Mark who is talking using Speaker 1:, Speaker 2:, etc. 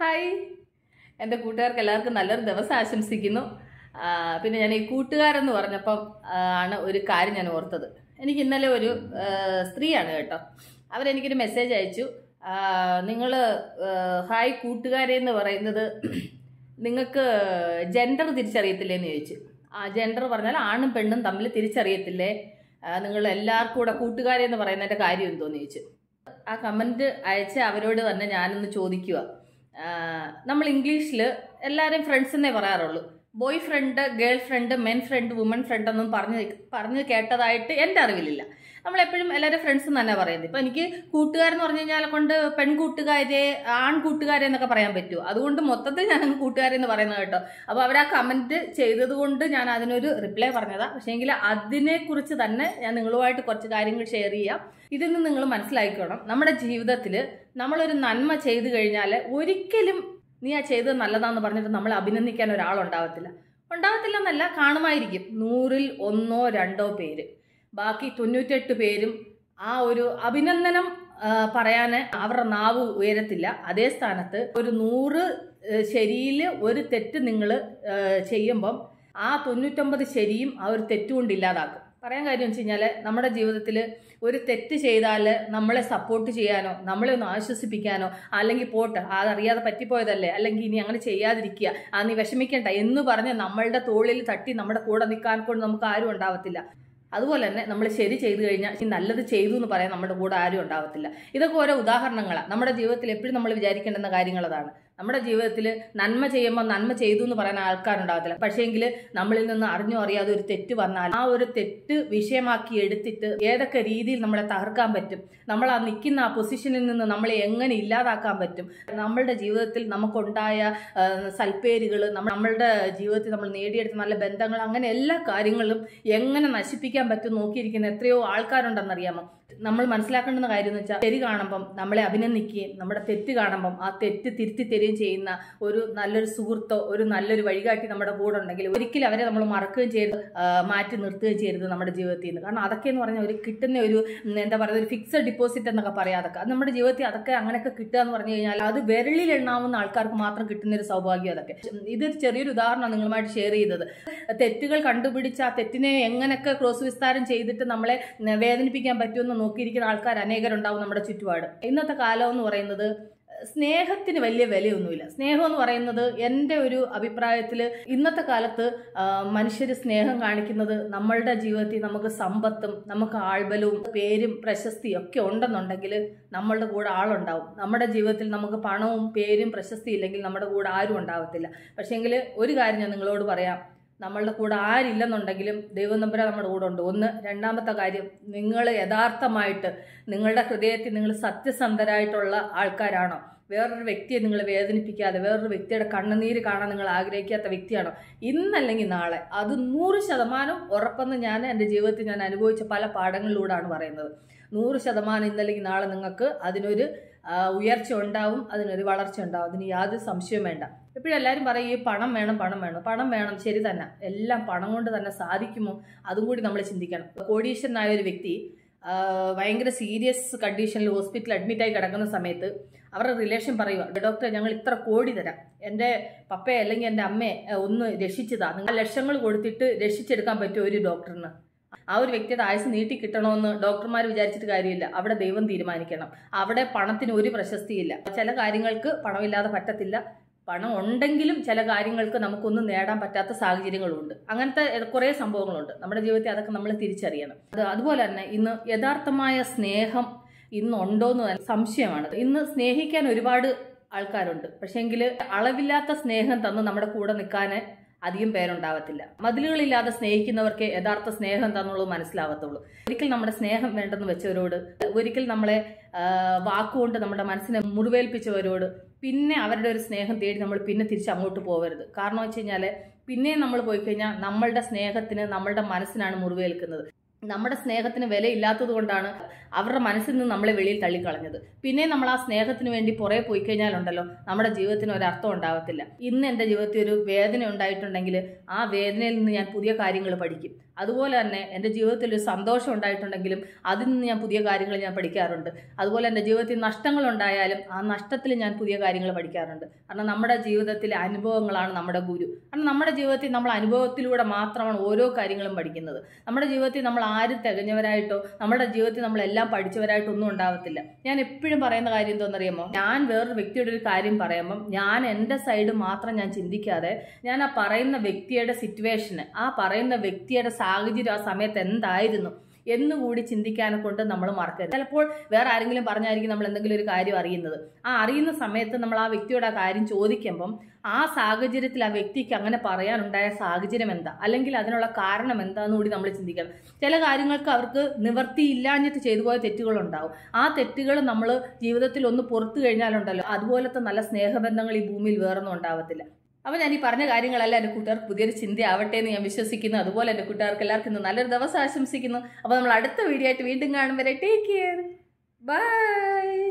Speaker 1: Hi എന്റെ കൂട്ടുകാർക്ക് എല്ലാവർക്കും നല്ലൊരു ദിവസം ആശംസിക്കുന്നു. പിന്നെ ഞാൻ ഈ കൂട്ടുകാരെന്ന് പറഞ്ഞപ്പം ആണ് ഒരു കാര്യം ഞാൻ ഓർത്തത്. എനിക്ക് ഇന്നലെ ഒരു സ്ത്രീയാണ് കേട്ടോ. അവരെനിക്കൊരു മെസ്സേജ് അയച്ചു. നിങ്ങൾ ഹായ് കൂട്ടുകാരെ എന്ന് പറയുന്നത് നിങ്ങൾക്ക് ജെൻഡർ തിരിച്ചറിയത്തില്ലേ എന്ന് ചോദിച്ചു. ആ ജെൻഡർ പറഞ്ഞാൽ ആണും പെണ്ണും തമ്മിൽ തിരിച്ചറിയത്തില്ലേ? നിങ്ങൾ എല്ലാവർക്കും കൂടെ കൂട്ടുകാരെ എന്ന് പറയുന്നതിന്റെ കാര്യം എന്തോന്ന് ചോദിച്ചു. ആ കമന്റ് അയച്ച് അവരോട് തന്നെ ഞാനൊന്ന് ചോദിക്കുക നമ്മൾ ഇംഗ്ലീഷിൽ എല്ലാവരെയും ഫ്രണ്ട്സ് എന്നേ പറയാറുള്ളൂ. Boy friend girl friend men friend woman friend ഒന്നും പറഞ്ഞ് പറഞ്ഞ് കേട്ടതായിട്ട് എന്റെ അറിവിലില്ല. നമ്മളെപ്പോഴും എല്ലാവരും ഫ്രണ്ട്സ് തന്നെ പറയുന്നത്. ഇപ്പം എനിക്ക് കൂട്ടുകാരെന്ന് പറഞ്ഞു കഴിഞ്ഞാൽ കൊണ്ട് പെൺകൂട്ടുകാരെ ആൺകൂട്ടുകാരെ എന്നൊക്കെ പറയാൻ പറ്റുമോ? അതുകൊണ്ട് മൊത്തത്തിൽ ഞാൻ കൂട്ടുകാരെന്ന് പറയുന്നത് കേട്ടോ. അപ്പോൾ അവർ ആ കമന്റ് ചെയ്തത് കൊണ്ട് ഞാൻ അതിനൊരു റിപ്ലൈ പറഞ്ഞതാ. പക്ഷേ എങ്കിൽ അതിനെക്കുറിച്ച് തന്നെ ഞാൻ നിങ്ങളുമായിട്ട് കുറച്ച് കാര്യങ്ങൾ ഷെയർ ചെയ്യാം. ഇതിൽ നിന്ന് നിങ്ങൾ മനസ്സിലാക്കിക്കോണം. നമ്മുടെ ജീവിതത്തിൽ നമ്മളൊരു നന്മ ചെയ്തു കഴിഞ്ഞാൽ ഒരിക്കലും നീ ആ ചെയ്തത് നല്ലതാന്ന് പറഞ്ഞിട്ട് നമ്മളെ അഭിനന്ദിക്കാൻ ഒരാളുണ്ടാവത്തില്ല. ഉണ്ടാവത്തില്ല എന്നല്ല കാണുമായിരിക്കും. നൂറിൽ ഒന്നോ രണ്ടോ പേര്. ബാക്കി തൊണ്ണൂറ്റെട്ട് പേരും ആ ഒരു അഭിനന്ദനം പറയാൻ അവരുടെ നാവ് ഉയരത്തില്ല. അതേ സ്ഥാനത്ത് ഒരു നൂറ് ശരിയിൽ ഒരു തെറ്റ് നിങ്ങൾ ചെയ്യുമ്പം ആ തൊണ്ണൂറ്റൊമ്പത് ശരിയും ആ ഒരു തെറ്റുകൊണ്ട് ഇല്ലാതാക്കും. പറയാൻ കാര്യം വെച്ച് കഴിഞ്ഞാൽ നമ്മുടെ ജീവിതത്തിൽ ഒരു തെറ്റ് ചെയ്താൽ നമ്മളെ സപ്പോർട്ട് ചെയ്യാനോ നമ്മളെ ഒന്ന് ആശ്വസിപ്പിക്കാനോ അല്ലെങ്കിൽ പോട്ട് അതറിയാതെ പറ്റിപ്പോയതല്ലേ അല്ലെങ്കിൽ ഇനി അങ്ങനെ ചെയ്യാതിരിക്കുക ആ നീ വിഷമിക്കണ്ട എന്ന് പറഞ്ഞ് നമ്മളുടെ തോളിൽ തട്ടി നമ്മുടെ കൂടെ നിൽക്കാൻ കൊണ്ട് നമുക്ക് ആരും ഉണ്ടാവത്തില്ല. അതുപോലെ തന്നെ നമ്മൾ ശരി ചെയ്തു കഴിഞ്ഞാൽ നല്ലത് ചെയ്തു എന്ന് പറയാൻ നമ്മുടെ കൂടെ ആരും ഉണ്ടാവത്തില്ല. ഇതൊക്കെ ഓരോ ഉദാഹരണങ്ങളാണ് നമ്മുടെ ജീവിതത്തിൽ എപ്പോഴും നമ്മൾ വിചാരിക്കേണ്ടുന്ന കാര്യങ്ങൾ അതാണ് നമ്മുടെ ജീവിതത്തിൽ നന്മ ചെയ്യുമ്പോൾ നന്മ ചെയ്തു എന്ന് പറയാൻ ആൾക്കാരുണ്ടാവത്തില്ല പക്ഷേങ്കിൽ നമ്മളിൽ നിന്ന് അറിഞ്ഞോ അറിയാതെ ഒരു തെറ്റ് വന്നാൽ ആ ഒരു തെറ്റ് വിഷയമാക്കി എടുത്തിട്ട് ഏതൊക്കെ രീതിയിൽ നമ്മളെ തകർക്കാൻ പറ്റും നമ്മൾ ആ നിൽക്കുന്ന ആ പൊസിഷനിൽ നിന്ന് നമ്മളെ എങ്ങനെ ഇല്ലാതാക്കാൻ പറ്റും നമ്മളുടെ ജീവിതത്തിൽ നമുക്കുണ്ടായ സൽപ്പേരുകൾ നമ്മളുടെ ജീവിതത്തിൽ നമ്മൾ നേടിയെടുത്ത നല്ല ബന്ധങ്ങൾ അങ്ങനെ എല്ലാ കാര്യങ്ങളും എങ്ങനെ നശിപ്പിക്കാൻ പറ്റും നോക്കിയിരിക്കുന്ന എത്രയോ ആൾക്കാരുണ്ടെന്നറിയാമോ? നമ്മൾ മനസ്സിലാക്കേണ്ടുന്ന കാര്യം എന്ന് വെച്ചാൽ തെരി കാണുമ്പം നമ്മളെ അഭിനന്ദിക്കുകയും നമ്മുടെ തെറ്റ് കാണുമ്പം ആ തെറ്റ് തിരുത്തി തരികയും ചെയ്യുന്ന ഒരു നല്ലൊരു സുഹൃത്തോ ഒരു നല്ലൊരു വഴികാട്ടി നമ്മുടെ കൂടെ ഉണ്ടെങ്കിൽ ഒരിക്കലും അവരെ നമ്മൾ മറക്കുകയും ചെയ്ത് മാറ്റി നിർത്തുകയും ചെയ്യരുത് നമ്മുടെ ജീവിതത്തിൽ നിന്ന്. കാരണം അതൊക്കെ എന്ന് പറഞ്ഞാൽ ഒരു കിട്ടുന്ന ഒരു എന്താ പറയുക ഒരു ഫിക്സഡ് ഡിപ്പോസിറ്റ് എന്നൊക്കെ പറയാം അതൊക്കെ. അത് നമ്മുടെ ജീവിതത്തിൽ അതൊക്കെ അങ്ങനെയൊക്കെ കിട്ടുക എന്ന് പറഞ്ഞു കഴിഞ്ഞാൽ അത് വിരളിൽ എണ്ണാവുന്ന ആൾക്കാർക്ക് മാത്രം കിട്ടുന്ന ഒരു സൗഭാഗ്യം അതൊക്കെ. ഇതൊരു ചെറിയൊരു ഉദാഹരണം നിങ്ങളുമായിട്ട് ഷെയർ ചെയ്തത്. തെറ്റുകൾ കണ്ടുപിടിച്ച് ആ തെറ്റിനെ എങ്ങനെയൊക്കെ ക്രോസ് വിസ്താരം ചെയ്തിട്ട് നമ്മളെ വേദനിപ്പിക്കാൻ പറ്റുമെന്ന് നോക്കിയിരിക്കുന്ന ആൾക്കാർ അനേകരുണ്ടാവും നമ്മുടെ ചുറ്റുപാട്. ഇന്നത്തെ കാലം എന്ന് പറയുന്നത് സ്നേഹത്തിന് വലിയ വിലയൊന്നുമില്ല. സ്നേഹം എന്ന് പറയുന്നത് എന്റെ ഒരു അഭിപ്രായത്തിൽ ഇന്നത്തെ കാലത്ത് മനുഷ്യർ സ്നേഹം കാണിക്കുന്നത് നമ്മളുടെ ജീവിതത്തിൽ നമുക്ക് സമ്പത്തും നമുക്ക് ആൾബലവും പേരും പ്രശസ്തിയും ഒക്കെ ഉണ്ടെന്നുണ്ടെങ്കിൽ നമ്മളുടെ കൂടെ ആളുണ്ടാവും. നമ്മുടെ ജീവിതത്തിൽ നമുക്ക് പണവും പേരും പ്രശസ്തി ഇല്ലെങ്കിൽ നമ്മുടെ കൂടെ ആരും ഉണ്ടാവത്തില്ല. പക്ഷേങ്കിൽ ഒരു കാര്യം ഞാൻ നിങ്ങളോട് പറയാം. നമ്മളുടെ കൂടെ ആരില്ലെന്നുണ്ടെങ്കിലും ദൈവം നമ്പുര നമ്മുടെ കൂടെ ഉണ്ട്. ഒന്ന് രണ്ടാമത്തെ കാര്യം നിങ്ങൾ യഥാർത്ഥമായിട്ട് നിങ്ങളുടെ ഹൃദയത്തിൽ നിങ്ങൾ സത്യസന്ധരായിട്ടുള്ള ആൾക്കാരാണോ? വേറൊരു വ്യക്തിയെ നിങ്ങൾ വേദനിപ്പിക്കാതെ വേറൊരു വ്യക്തിയുടെ കണ്ണുനീര് കാണാൻ നിങ്ങൾ ആഗ്രഹിക്കാത്ത വ്യക്തിയാണോ? ഇന്നല്ലെങ്കിൽ നാളെ. അത് നൂറ് ശതമാനം ഉറപ്പെന്ന് ഞാൻ എന്റെ ജീവിതത്തിൽ ഞാൻ അനുഭവിച്ച പല പാഠങ്ങളിലൂടെയാണ് പറയുന്നത്. നൂറ് ശതമാനം ഇന്നല്ലെങ്കിൽ നാളെ നിങ്ങൾക്ക് അതിനൊരു ഉയർച്ച ഉണ്ടാവും അതിനൊരു വളർച്ച ഉണ്ടാവും. അതിന് യാതൊരു സംശയവും വേണ്ട. എപ്പോഴും എല്ലാവരും പറയും ഈ പണം വേണം പണം വേണം. പണം വേണം ശരി തന്നെ. എല്ലാം പണം കൊണ്ട് തന്നെ സാധിക്കുമോ? അതും കൂടി നമ്മൾ ചിന്തിക്കണം. കോടീശ്വരനായ ഒരു വ്യക്തി ഭയങ്കര സീരിയസ് കണ്ടീഷനിൽ ഹോസ്പിറ്റലിൽ അഡ്മിറ്റായി കിടക്കുന്ന സമയത്ത് അവരുടെ റിലേഷൻ പറയുക ഡോക്ടറെ ഞങ്ങൾ ഇത്ര കോടി തരാം. എന്റെ പപ്പയെ അല്ലെങ്കിൽ എന്റെ അമ്മയെ ഒന്ന് രക്ഷിച്ചതാ. നിങ്ങൾ ലക്ഷങ്ങൾ കൊടുത്തിട്ട് രക്ഷിച്ചെടുക്കാൻ പറ്റുമോ ഒരു ഡോക്ടറിന്? ആ ഒരു വ്യക്തിയുടെ ആയുസ് നീട്ടി കിട്ടണമെന്ന് ഡോക്ടർമാർ വിചാരിച്ചിട്ട് കാര്യമില്ല. അവിടെ ദൈവം തീരുമാനിക്കണം. അവിടെ പണത്തിന് ഒരു പ്രശസ്തിയില്ല. ചില കാര്യങ്ങൾക്ക് പണമില്ലാതെ പറ്റത്തില്ല. പണം ഉണ്ടെങ്കിലും ചില കാര്യങ്ങൾക്ക് നമുക്കൊന്നും നേടാൻ പറ്റാത്ത സാഹചര്യങ്ങളുണ്ട്. അങ്ങനത്തെ കുറേ സംഭവങ്ങളുണ്ട്. നമ്മുടെ ജീവിതത്തിൽ അതൊക്കെ നമ്മൾ തിരിച്ചറിയണം. അത് അതുപോലെ തന്നെ ഇന്ന് യഥാർത്ഥമായ സ്നേഹം ഇന്ന് ഉണ്ടോന്ന് സംശയമാണ്. ഇന്ന് സ്നേഹിക്കാൻ ഒരുപാട് ആൾക്കാരുണ്ട്. പക്ഷേങ്കിൽ അളവില്ലാത്ത സ്നേഹം തന്ന് നമ്മുടെ കൂടെ നിൽക്കാൻ അധികം പേരുണ്ടാവത്തില്ല. മതിലുകളില്ലാതെ സ്നേഹിക്കുന്നവർക്ക് യഥാർത്ഥ സ്നേഹം എന്താണെന്നുള്ളത് മനസ്സിലാവത്തുള്ളൂ. ഒരിക്കൽ നമ്മുടെ സ്നേഹം വേണ്ടെന്ന് വെച്ചവരോട് ഒരിക്കൽ നമ്മളെ വാക്കുകൊണ്ട് നമ്മുടെ മനസ്സിനെ മുറിവേൽപ്പിച്ചവരോട് പിന്നെ അവരുടെ ഒരു സ്നേഹം തേടി നമ്മൾ പിന്നെ തിരിച്ച് അങ്ങോട്ട് പോകരുത് കാരണം വെച്ച് കഴിഞ്ഞാൽ പിന്നെയും നമ്മൾ പോയി കഴിഞ്ഞാൽ നമ്മളുടെ സ്നേഹത്തിന് നമ്മളുടെ മനസ്സിനാണ് മുറിവേൽക്കുന്നത്. നമ്മുടെ സ്നേഹത്തിന് വിലയില്ലാത്തത് കൊണ്ടാണ് അവരുടെ മനസ്സിൽ നിന്ന് നമ്മളെ വെളിയിൽ തള്ളിക്കളഞ്ഞത്. പിന്നെ നമ്മൾ ആ സ്നേഹത്തിന് വേണ്ടി പുറകെ പോയി കഴിഞ്ഞാലുണ്ടല്ലോ നമ്മുടെ ജീവിതത്തിന് ഒരർത്ഥം ഉണ്ടാവത്തില്ല. ഇന്ന് എന്റെ ജീവിതത്തിൽ ഒരു വേദന ഉണ്ടായിട്ടുണ്ടെങ്കിൽ ആ വേദനയിൽ നിന്ന് ഞാൻ പുതിയ കാര്യങ്ങൾ പഠിക്കും. അതുപോലെ തന്നെ എന്റെ ജീവിതത്തിൽ ഒരു സന്തോഷം ഉണ്ടായിട്ടുണ്ടെങ്കിലും അതിൽ നിന്ന് ഞാൻ പുതിയ കാര്യങ്ങൾ ഞാൻ പഠിക്കാറുണ്ട്. അതുപോലെ എന്റെ ജീവിതത്തിൽ നഷ്ടങ്ങൾ ഉണ്ടായാലും ആ നഷ്ടത്തിൽ ഞാൻ പുതിയ കാര്യങ്ങൾ പഠിക്കാറുണ്ട്. കാരണം നമ്മുടെ ജീവിതത്തിലെ അനുഭവങ്ങളാണ് നമ്മുടെ ഗുരു. കാരണം നമ്മുടെ ജീവിതത്തിൽ നമ്മൾ അനുഭവത്തിലൂടെ മാത്രമാണ് ഓരോ കാര്യങ്ങളും പഠിക്കുന്നത്. നമ്മുടെ ജീവിതത്തിൽ നമ്മൾ ആരും തികഞ്ഞവരായിട്ടോ നമ്മുടെ ജീവിതത്തിൽ നമ്മളെല്ലാം പഠിച്ചവരായിട്ടോ ഒന്നും ഉണ്ടാവത്തില്ല. ഞാൻ എപ്പോഴും പറയുന്ന കാര്യം എന്താണെന്നറിയാമോ ഞാൻ വേറൊരു വ്യക്തിയുടെ ഒരു കാര്യം പറയുമ്പം ഞാൻ എന്റെ സൈഡ് മാത്രം ഞാൻ ചിന്തിക്കാതെ ഞാൻ ആ പറയുന്ന വ്യക്തിയുടെ സിറ്റുവേഷന് ആ പറയുന്ന വ്യക്തിയുടെ സാഹചര്യം ആ സമയത്ത് എന്തായിരുന്നു എന്നുകൂടി ചിന്തിക്കാനെ കൊണ്ട് നമ്മൾ മറക്കരുത്. ചിലപ്പോൾ വേറെ ആരെങ്കിലും പറഞ്ഞായിരിക്കും നമ്മൾ എന്തെങ്കിലും ഒരു കാര്യം അറിയുന്നത്. ആ അറിയുന്ന സമയത്ത് നമ്മൾ ആ വ്യക്തിയോട് ആ കാര്യം ചോദിക്കുമ്പം ആ സാഹചര്യത്തിൽ ആ വ്യക്തിക്ക് അങ്ങനെ പറയാനുണ്ടായ സാഹചര്യം എന്താ? അല്ലെങ്കിൽ അതിനുള്ള കാരണം എന്താന്ന് കൂടി നമ്മൾ ചിന്തിക്കണം. ചില കാര്യങ്ങൾക്ക് അവർക്ക് നിവർത്തിയില്ലാഞ്ഞിട്ട് ചെയ്തു പോയ തെറ്റുകളുണ്ടാവും ആ തെറ്റുകൾ നമ്മൾ ജീവിതത്തിൽ ഒന്ന് പുറത്തു കഴിഞ്ഞാലുണ്ടല്ലോ. അതുപോലത്തെ നല്ല സ്നേഹബന്ധങ്ങൾ ഈ ഭൂമിയിൽ വേറൊന്നും ഉണ്ടാവത്തില്ല. അപ്പോൾ ഞാൻ ഈ പറഞ്ഞ കാര്യങ്ങളെല്ലാം എന്റെ കൂട്ടുകാർക്ക് പുതിയൊരു ചിന്തയാവട്ടെ എന്ന് ഞാൻ വിശ്വസിക്കുന്നു. അതുപോലെ എന്റെ കൂട്ടുകാർക്ക് എല്ലാവർക്കും ഇന്ന് നല്ലൊരു ദിവസം ആശംസിക്കുന്നു. അപ്പോൾ നമ്മൾ അടുത്ത വീഡിയോ ആയിട്ട് വീണ്ടും കാണും വരെ. Take care bye